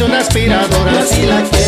una aspiradora. Yo sí la quiero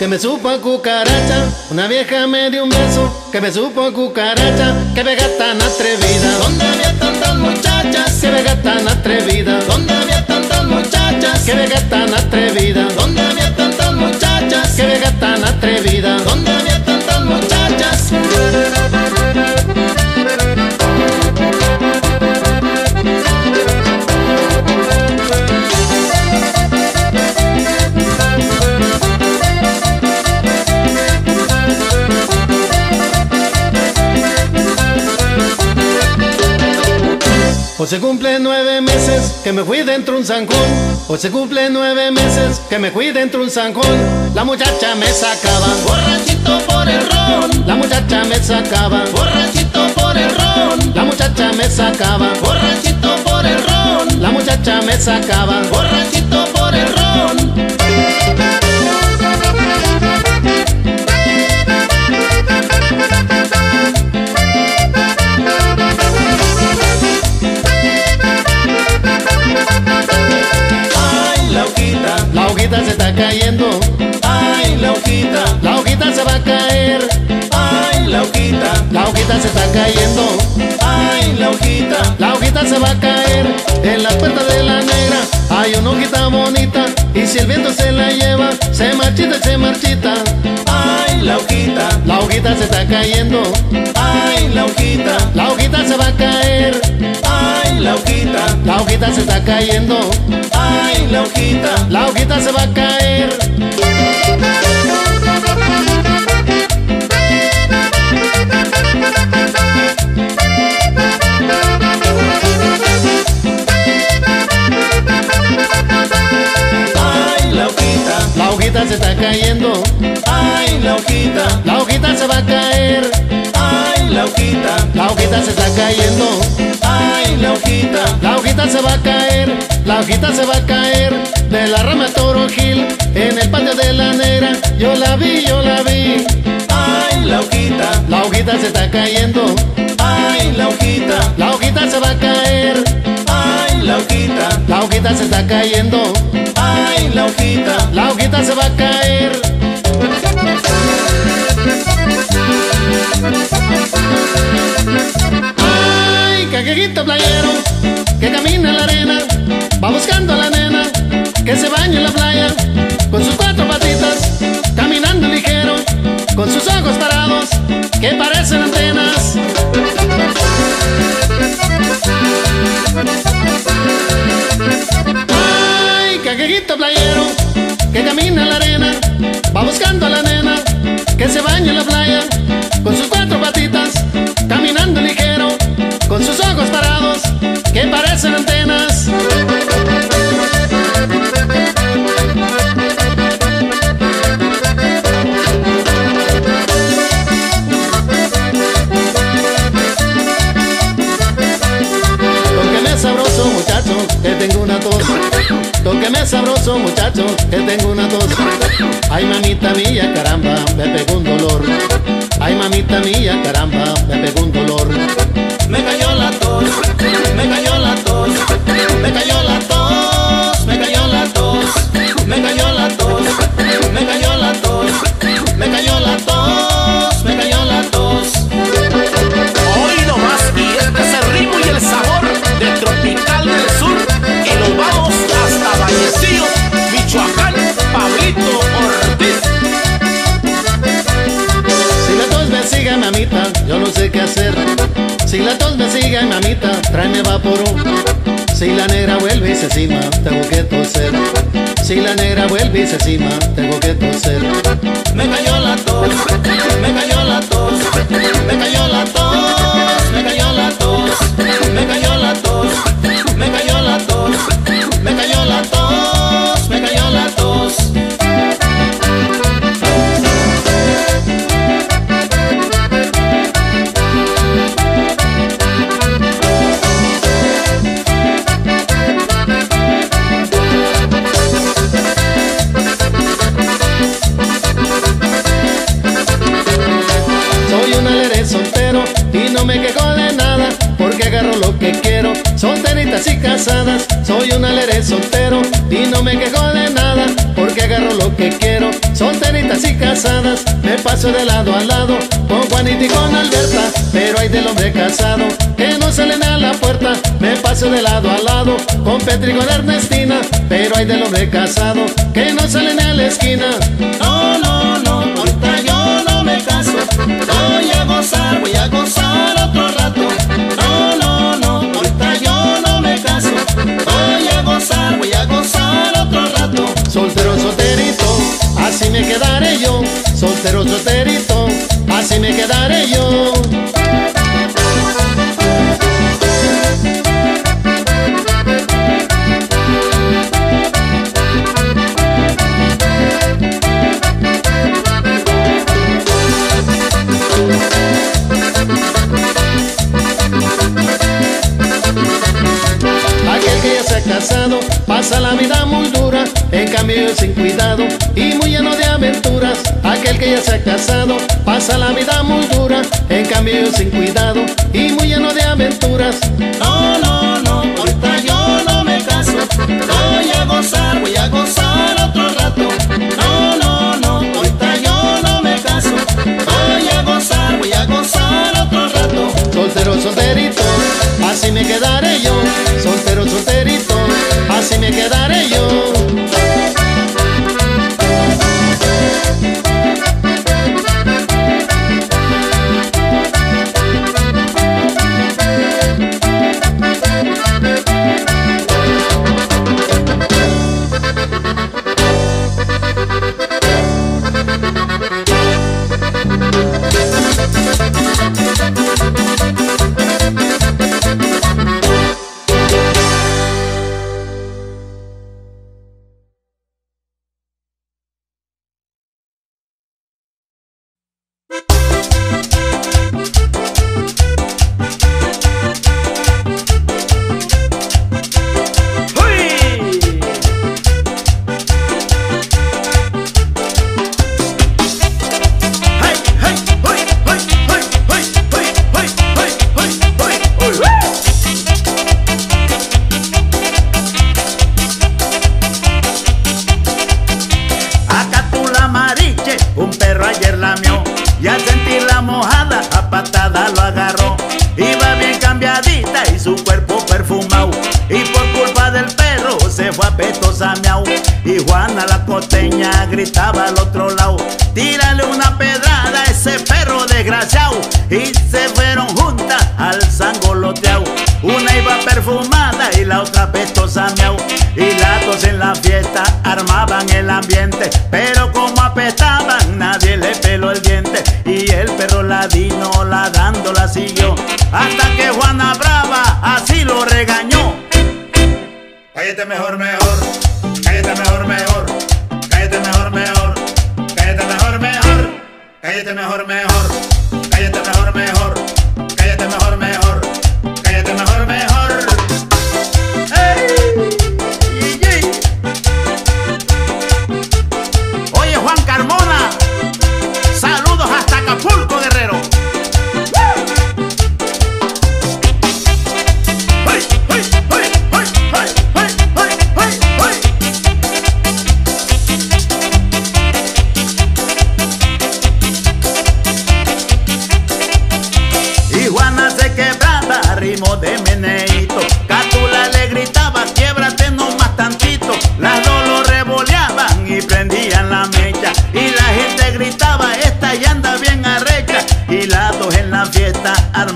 que me supo a cucaracha. Una vieja me dio un beso que me supo a cucaracha. Que vega tan atrevida. ¿Dónde había tantas muchachas? Que vega tan atrevida. ¿Dónde había tantas muchachas? Que vega tan atrevida. Hoy se cumple nueve meses que me fui dentro un zancón. Hoy se cumple nueve meses que me fui dentro un zancón. La muchacha me sacaba, Borrachito por el ron, la muchacha me sacaba, borrachito por el ron, la muchacha me sacaba, borrachito por el ron, la muchacha me sacaba. borrachito por el ron. Ay, la hojita, La hojita se está cayendo, ay, la hojita, la hojita se va a caer, ay, la hojita, la hojita se está cayendo, ay, la hojita, la hojita se va a caer. En la puerta de la negra. Hay una hojita bonita y si el viento se la lleva, se marchita y se marchita. ay, la hojita, La hojita se está cayendo, ay, la hojita, la hojita se va a caer, ay, la hojita, la hojita se está cayendo, ay, la hojita. la hojita se va a caer. Hojita se está cayendo, ay, la hojita, la hojita se va a caer, ay, la hojita, la hojita se está cayendo, ay, la hojita, la hojita se va a caer, la hojita se va a caer. De la rama Toro Gil en el patio de la negra. Yo la vi, yo la vi, ay, la hojita, la hojita se está cayendo, ay, la hojita, la hojita se va a caer, la hojita, la hojita se está cayendo, ay, la hojita. la hojita se va a caer. Ay, caqueguito playero que camina en la arena, va buscando a la nena que se baña en la playa con sus cuatro patitas, caminando ligero, con sus ojos parados que parecen antenas. Caqueguito playero que camina en la arena, va buscando a la nena que se baña en la playa con sus cuatro patitas, caminando ligero, con sus ojos parados que parecen antenas. Tóqueme sabroso muchacho, que tengo una tos. Tóqueme sabroso muchacho, que tengo una tos. Ay mamita mía, caramba, me pegó un dolor. Ay mamita mía, caramba, me pegó un dolor. Me cayó la tos, me cayó la tos, me cayó la tos, sigue, mamita, tráeme. Si la negra vuelve y se cima, tengo que toser. Si la negra vuelve y se cima, tengo que toser. Me cayó la tos, me cayó la tos, me cayó la tos, soltero y no me quejo de nada porque agarro lo que quiero. Solteritas y casadas, me paso de lado a lado con Juanita y con Alberta, pero hay del hombre casado que no salen a la puerta. Me paso de lado a lado con Petri y con Ernestina, pero hay del hombre casado que no salen a la esquina. No, no, no, ahorita yo no me caso. Voy a gozar, voy a gozar otro rato. No, no, no, ahorita yo no me caso. Voy a gozar otro rato. Soltero, solterito, así me quedaré yo. Soltero, solterito, así me quedaré yo. Aquel que ya se ha casado pasa la vida muy dura, en cambio yo sin cuidado y muy lleno de aventuras. Aquel que ya se ha casado pasa la vida muy dura, en cambio yo sin cuidado y muy lleno de aventuras. No, no, no, ahorita yo no me caso. Voy a gozar, voy a gozar otro rato. No, no, no, ahorita yo no me caso. Voy a gozar, voy a gozar otro rato. Soltero, solterito, así me quedaré yo. Soltero, solterito, quedaré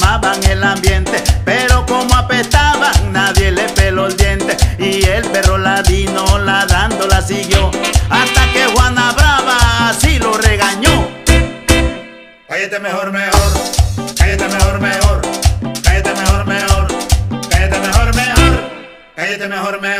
amaban el ambiente, pero como apestaban nadie le peló el diente y el perro ladino ladrando la siguió hasta que Juana Brava así lo regañó. Cállate mejor, mejor, cállate mejor, mejor, cállate mejor, mejor, cállate mejor, mejor, cállate mejor, mejor.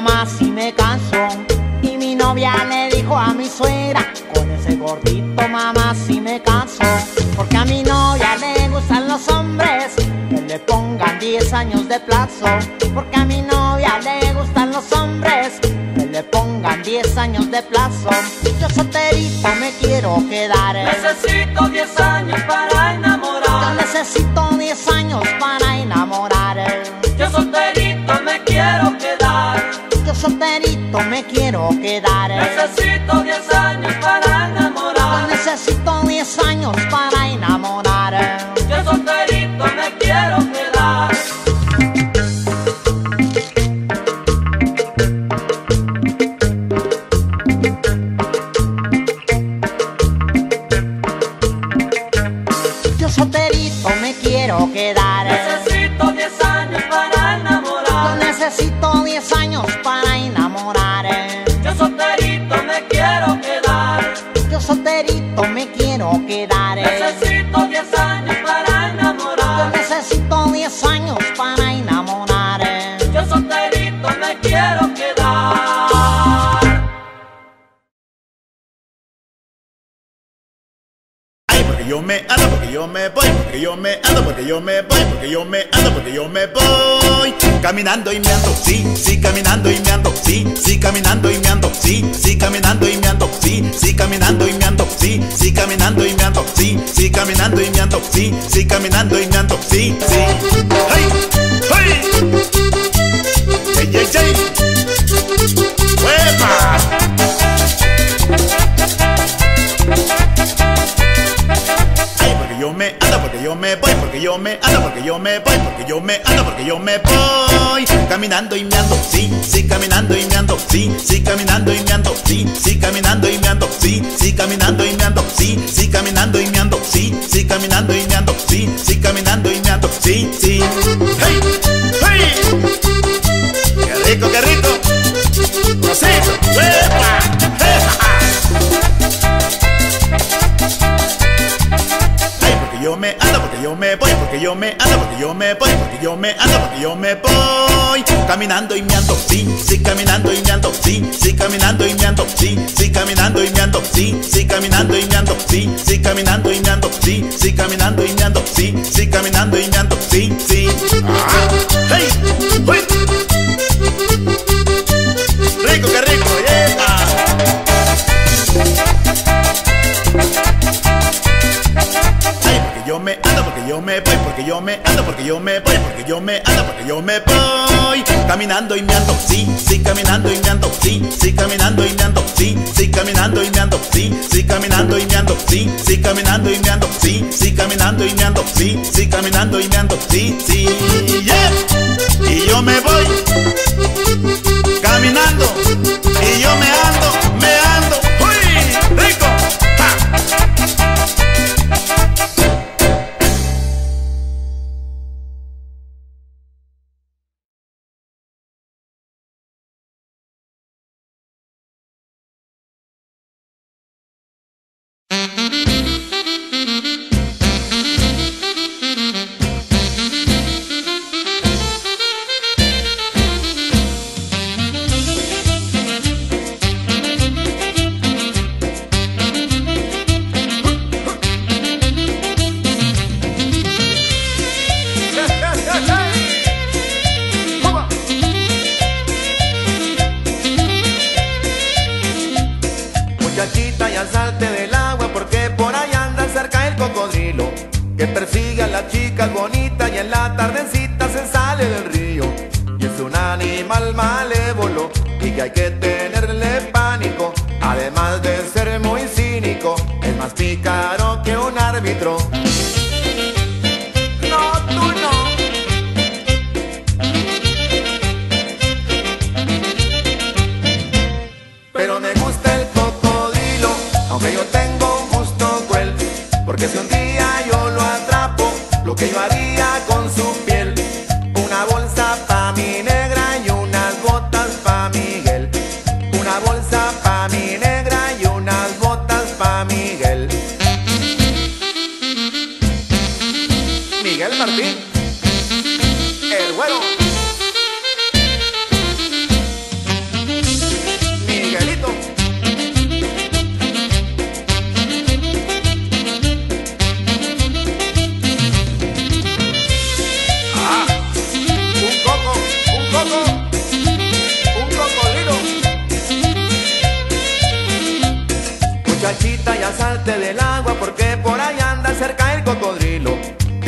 mamá sí me cansó y mi novia le dijo a mi suegra, con ese gordito mamá sí me cansó, porque a mi novia le gustan los hombres que le pongan 10 años de plazo, porque a mi novia le gustan los hombres que le pongan 10 años de plazo. Yo solterito me quiero quedar. Necesito 10 años para enamorar. Yo necesito sí, sí caminando y meando, sí, sí caminando y meando, sí, sí caminando y meando, sí, sí caminando y meando, sí, sí caminando y meando, sí, sí. Hey, uy. Rico, qué rico, yeah. Hey, porque yo me ando, porque yo me voy, porque yo me ando, porque yo me voy, porque yo me ando, porque yo me voy. Caminando y meando, sí, sí caminando y meando, sí, sí caminando caminando y meando, sí, sí caminando y meando, sí, sí caminando y meando, sí, sí caminando y meando, sí, sí caminando y meando, sí, sí, yeah. Y yo me voy.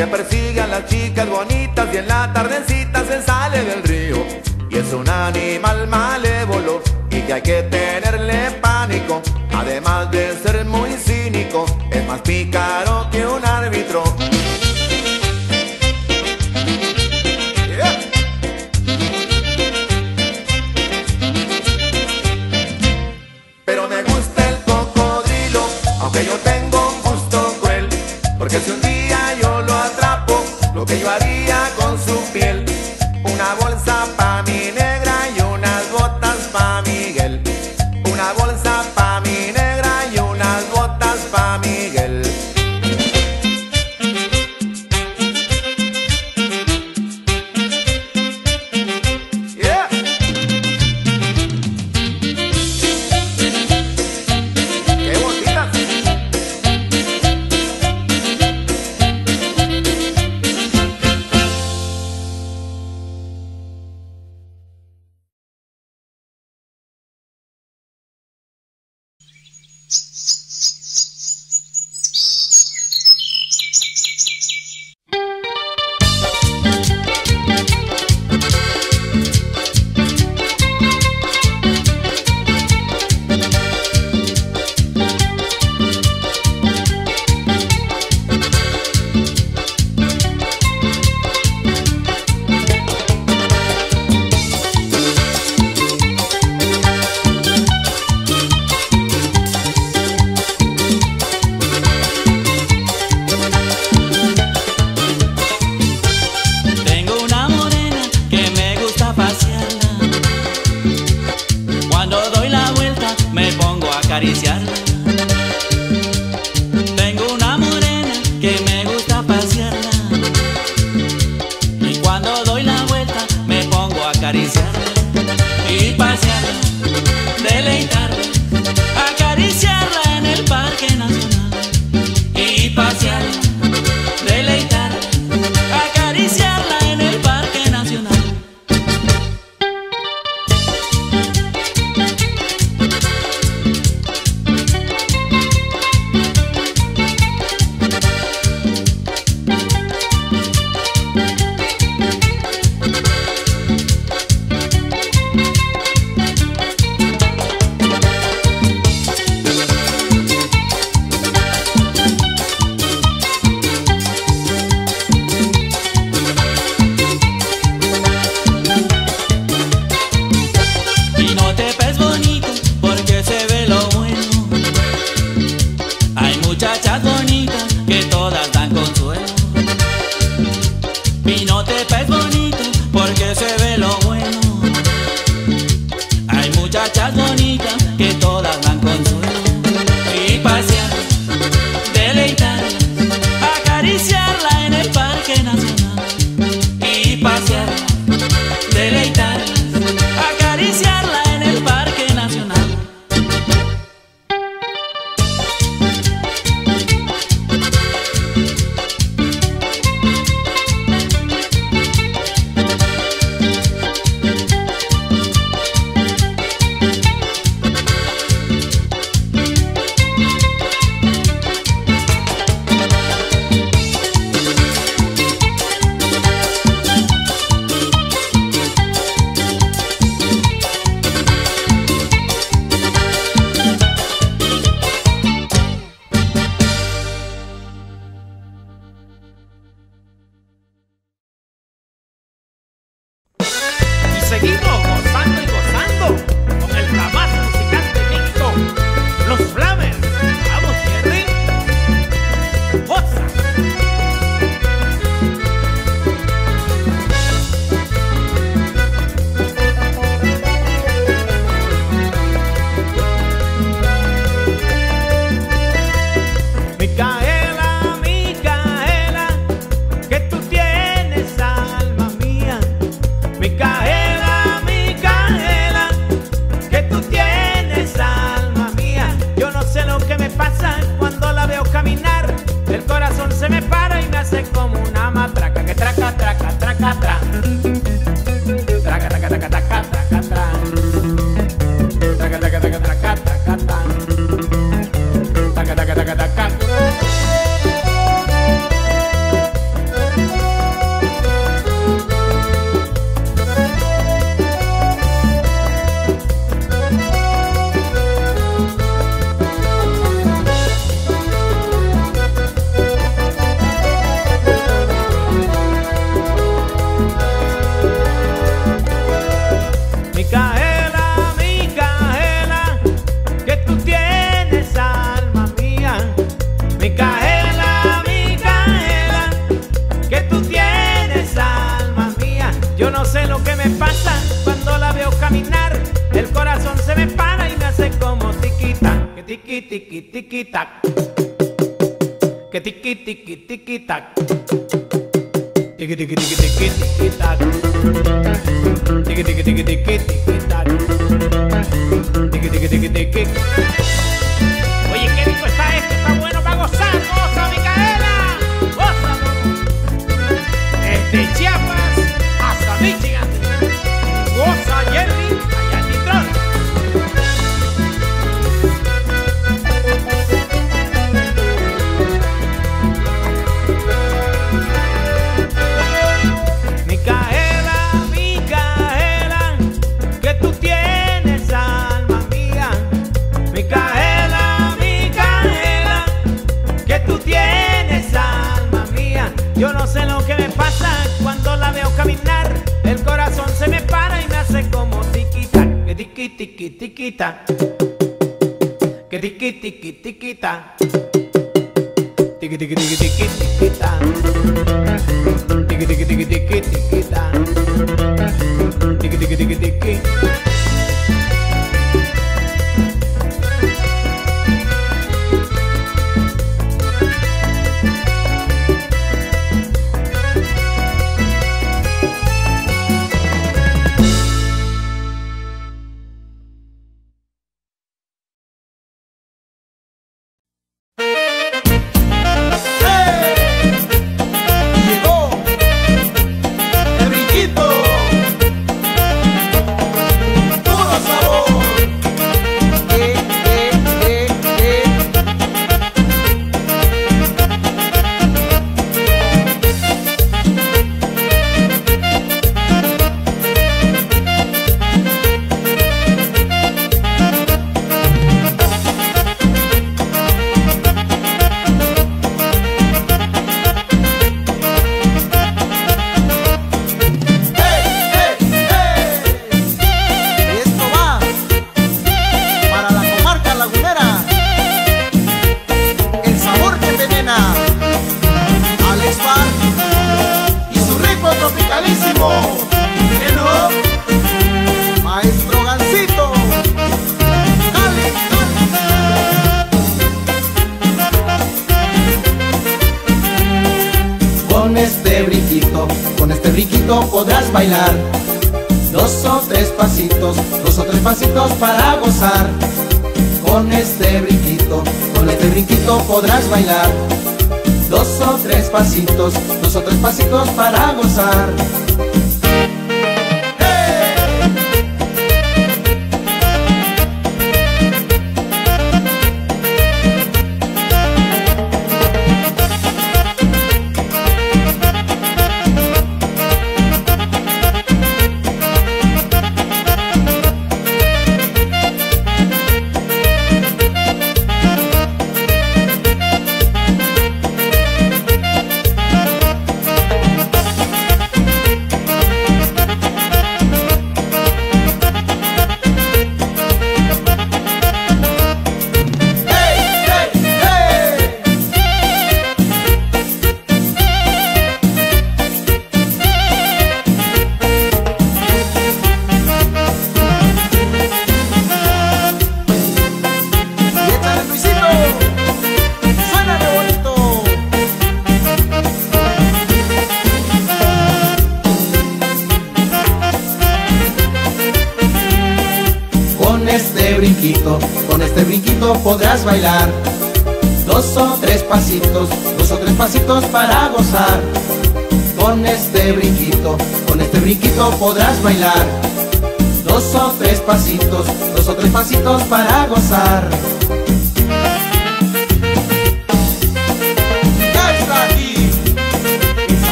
que persigan las chicas bonitas y en la tardecita se sale del río. Y es un animal malévolo y que hay que tener pasitos, dos pasitos para gozar.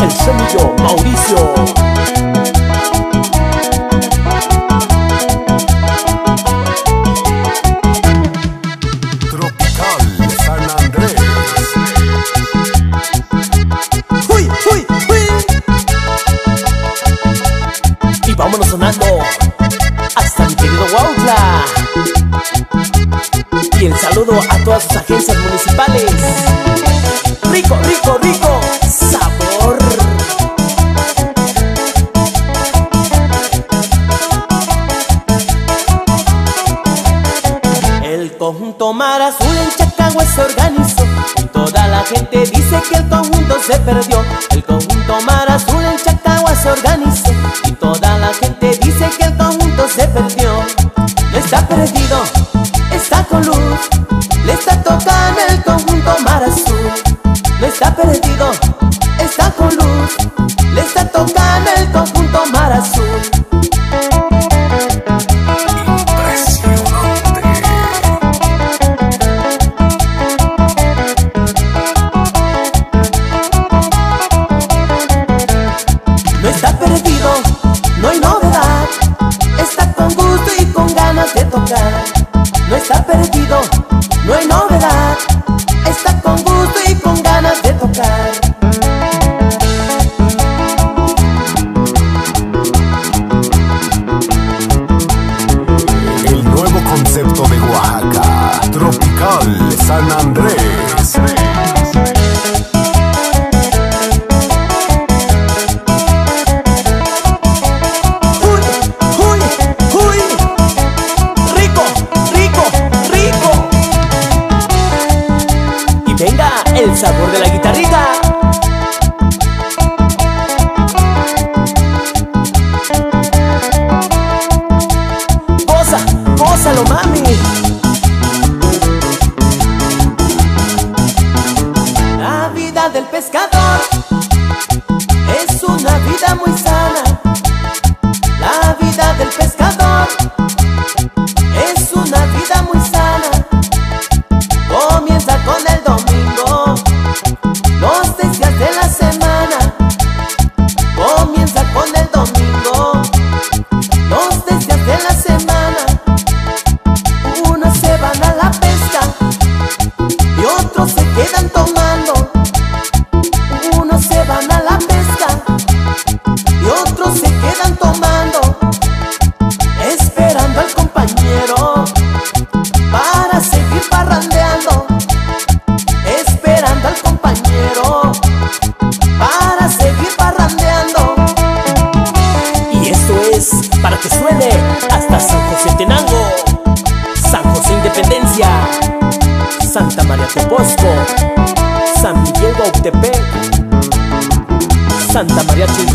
el semillo Mauricio. Tropical San Andrés. ¡Huy, huy, huy! Y vámonos sonando hasta mi querido Wautla. Y el saludo a todas sus agencias se perdió.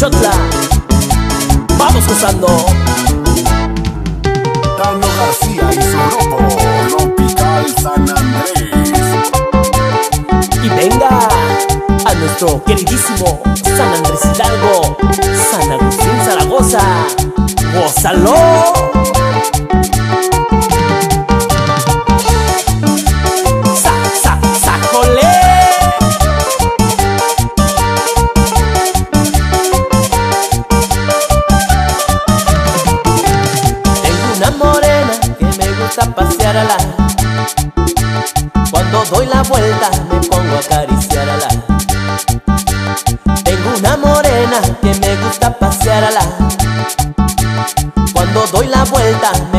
Chotla. Vamos gozando. Tano García y su grupo Tropical San Andrés. Y venga a nuestro queridísimo San Andrés Hidalgo, San Agustín Zaragoza. ¡Gózalo! falta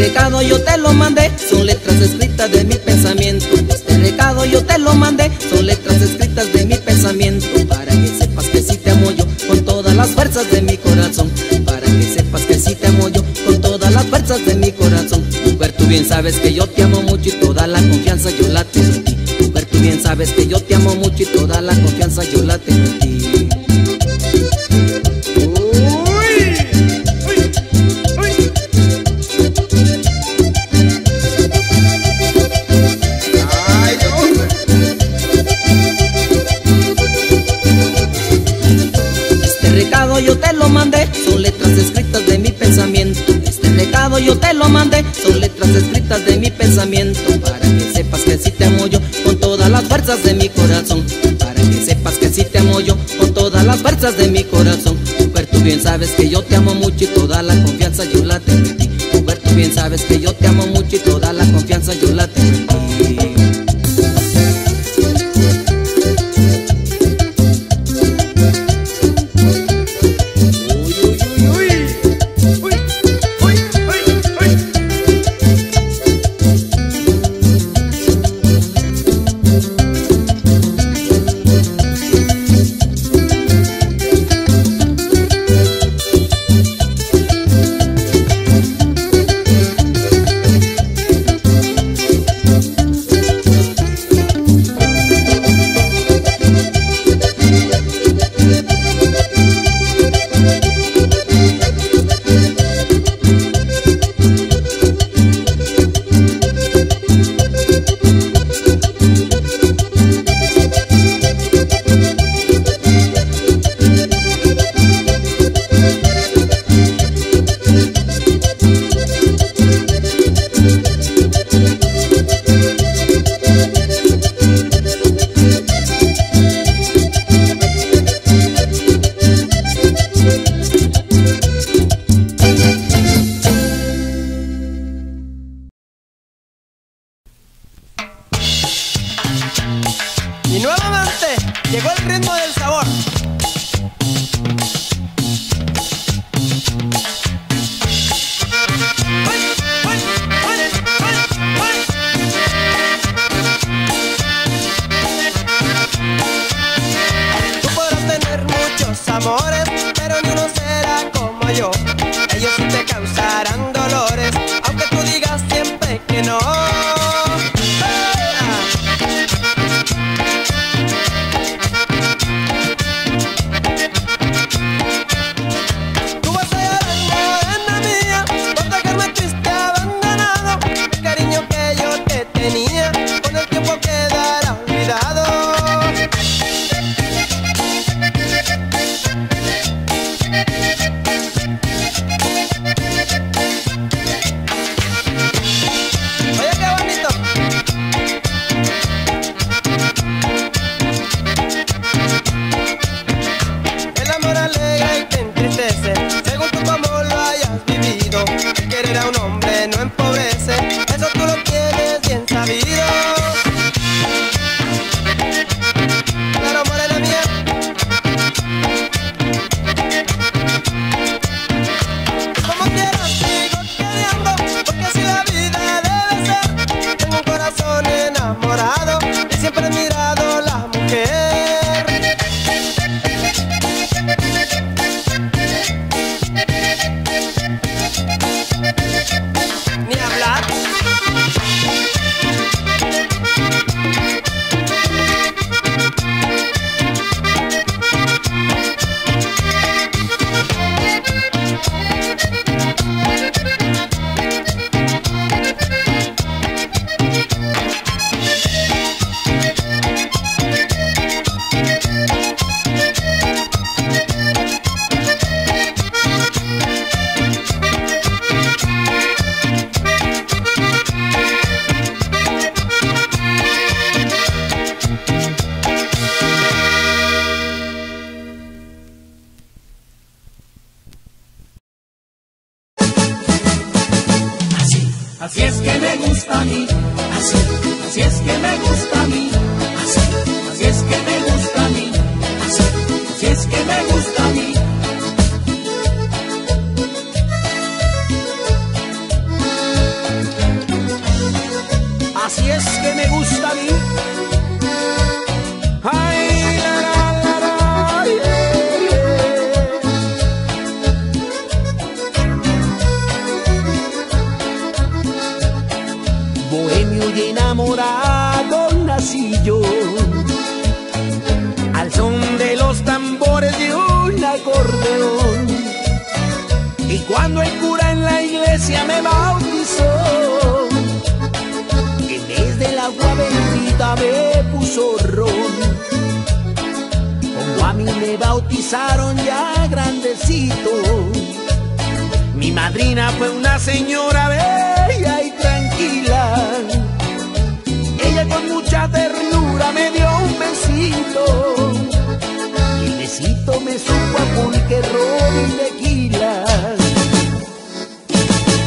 recado yo te lo mandé, son letras escritas de mi pensamiento. Este recado yo te lo mandé, son letras escritas de mi pensamiento. Para que sepas que sí te amo yo con todas las fuerzas de mi bien sabes que yo te amo mucho y toda la confianza yo la tengo en ti. Mujer, tú bien sabes que yo te amo mucho y toda la confianza yo la tengo en ti. Escritas de mi pensamiento. Para que sepas que sí te amo yo con todas las fuerzas de mi corazón. Para que sepas que sí te amo yo con todas las fuerzas de mi corazón. Mujer, tú bien sabes que yo te amo mucho y toda la confianza yo la tengo en ti. Tú bien sabes que yo te amo mucho y toda la confianza yo la tengo. Y nuevamente llegó el ritmo del sabor. casaron ya grandecito, Mi madrina fue una señora bella y tranquila. Ella con mucha ternura me dio un besito. El besito me supo a pulque, ron y tequila.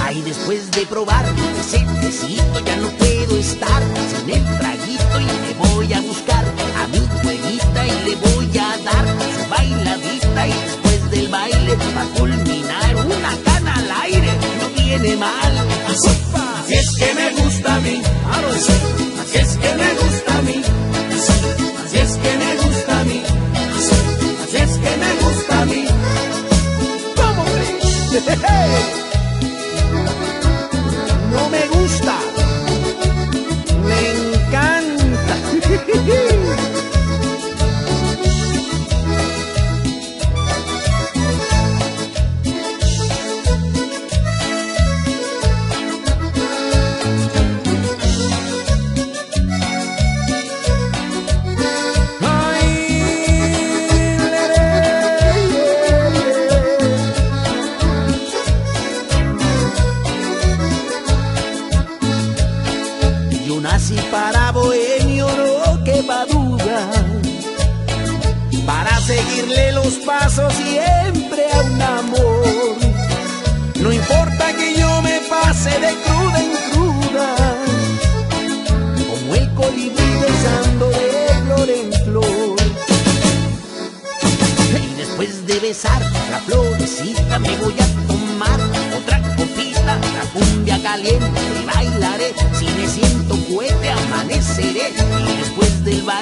Ahí después de probar ese besito ya no puedo estar sin el traguito y y después del baile va a culminar una cana al aire. No viene mal. Así es que me gusta a mí. Así es que me gusta.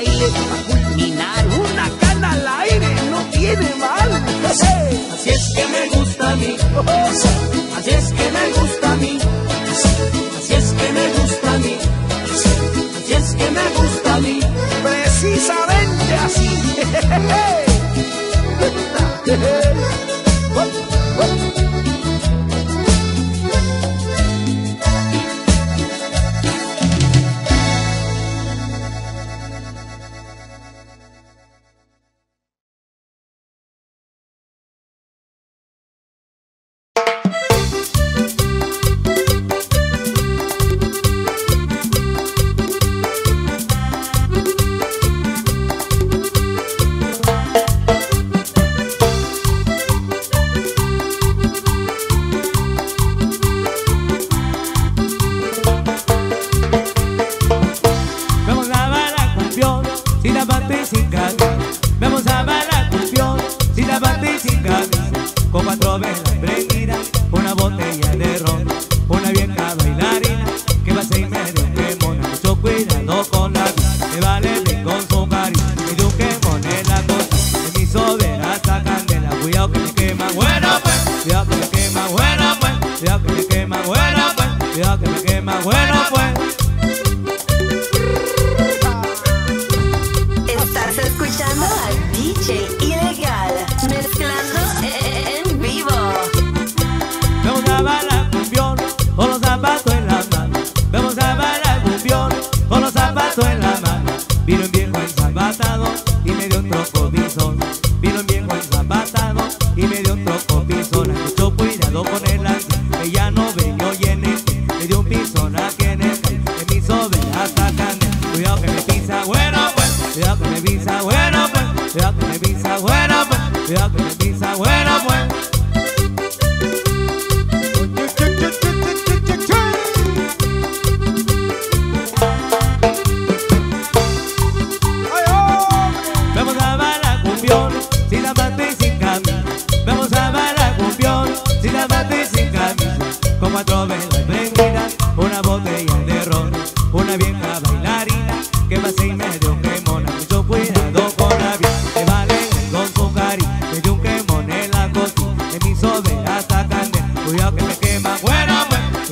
baile culminar. Una cana al aire no tiene mal. Así es que me gusta a mí. Así es que me gusta a mí. Así es que me gusta a mí. Así es que me gusta a mí. Precisamente así.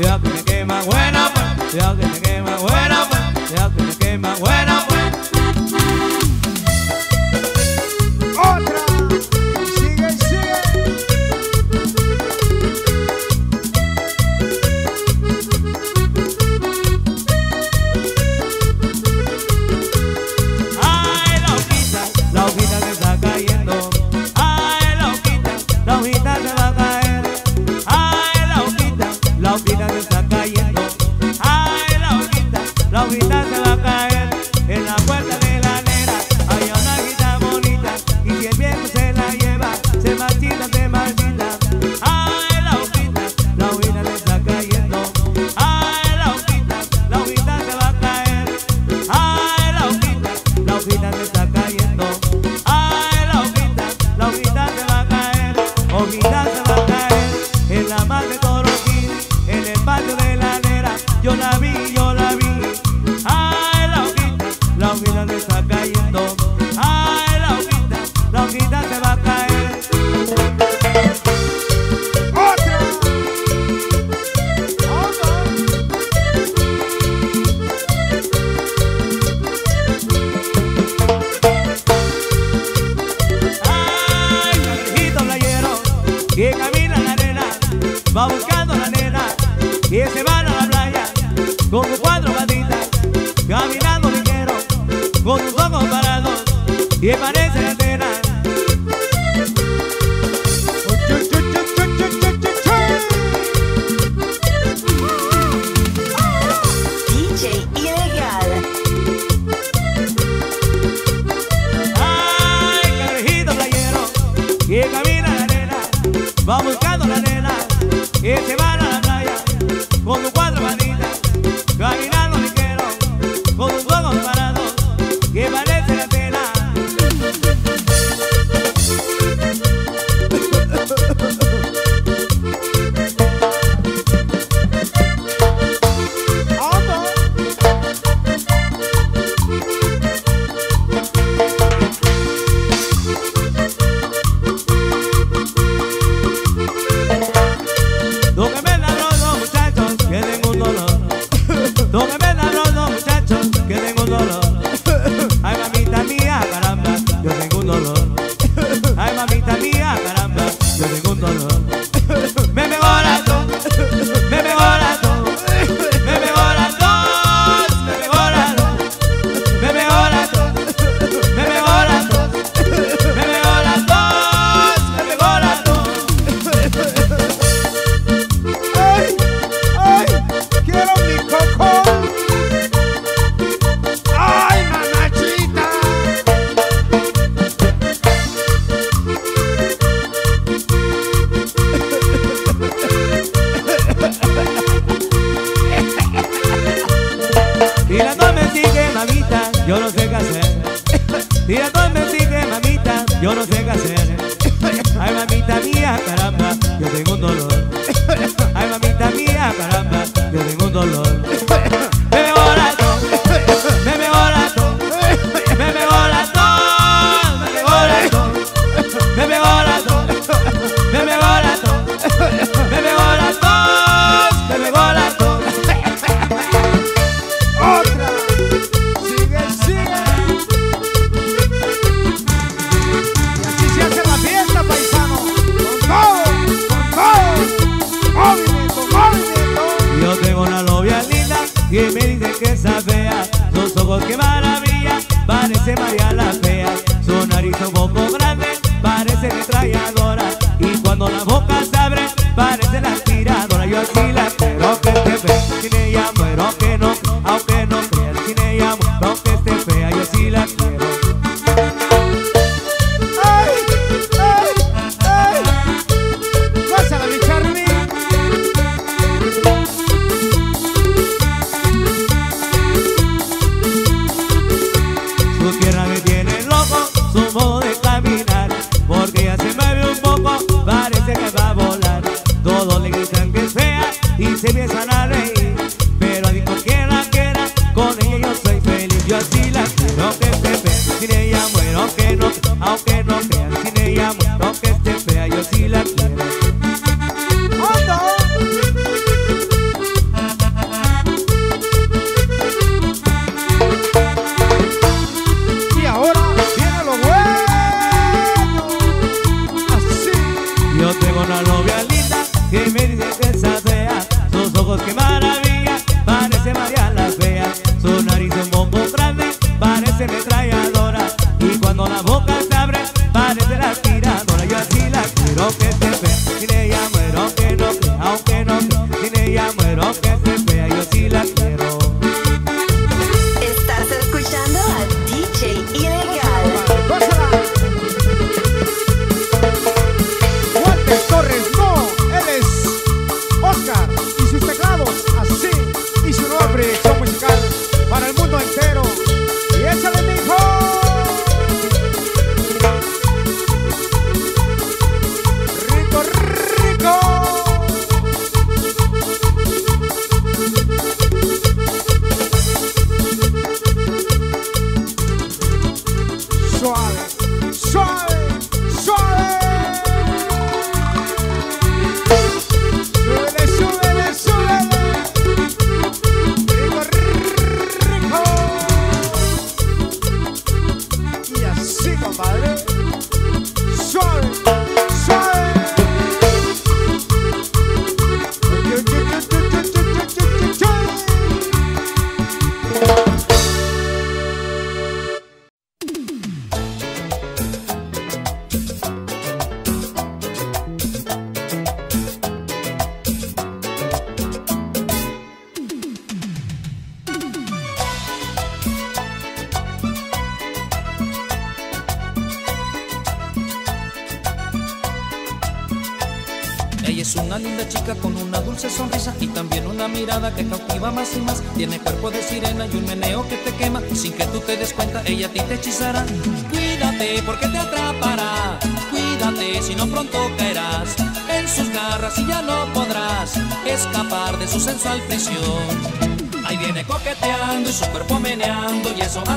ya tiene que más buena, ya tiene que más buena, ya tiene que más buena.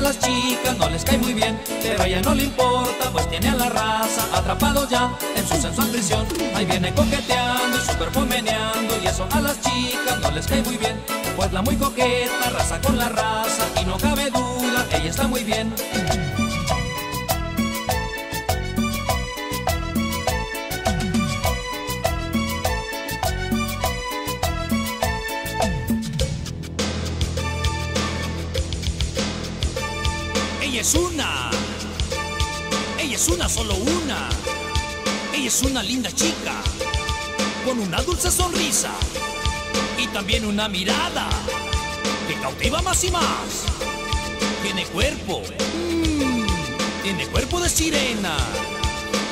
Las chicas no les cae muy bien, pero a ella no le importa, pues tiene a la raza atrapado ya en su sensual prisión. Ahí viene coqueteando y su cuerpo meneando y eso a las chicas no les cae muy bien, pues la muy coqueta raza con la raza y no cabe duda, ella está muy bien. Ella es una linda chica. Con una dulce sonrisa. Y también una mirada. Que cautiva más y más. Tiene cuerpo. mm, tiene cuerpo de sirena.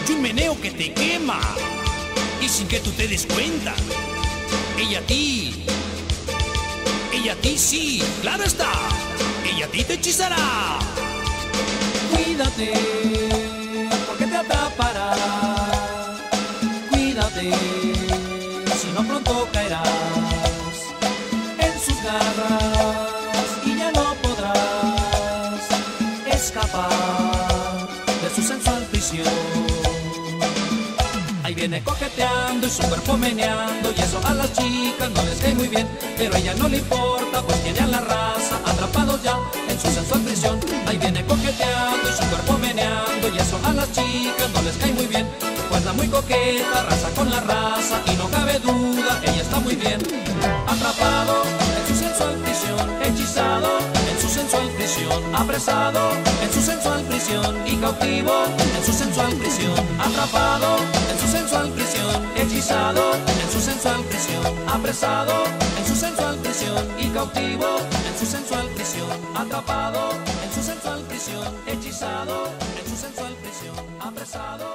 Y un meneo que te quema. Y sin que tú te des cuenta. Ella a ti. Ella a ti sí. Claro está. Ella a ti te hechizará. Cuídate, Si no pronto caerás en sus garras y ya no podrás escapar de su sensual prisión. Ahí viene coqueteando y su cuerpo meneando y eso a las chicas no les cae muy bien, pero a ella no le importa, pues tiene a la raza atrapados ya en su sensual prisión. Ahí viene coqueteando y su cuerpo meneando y eso a las chicas no les cae muy bien, pues la muy coqueta raza con la raza y no cabe duda, ella está muy bien. Atrapado en su sensual prisión, hechizado en su sensual prisión, apresado en su sensual prisión y cautivo en su sensual prisión, atrapado en su sensual prisión, hechizado en su sensual prisión, apresado en su sensual prisión y cautivo en su sensual prisión, atrapado en su sensual prisión, hechizado en su sensual prisión, apresado